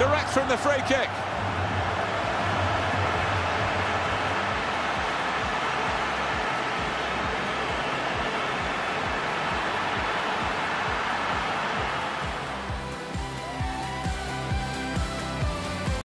Direct from the free kick.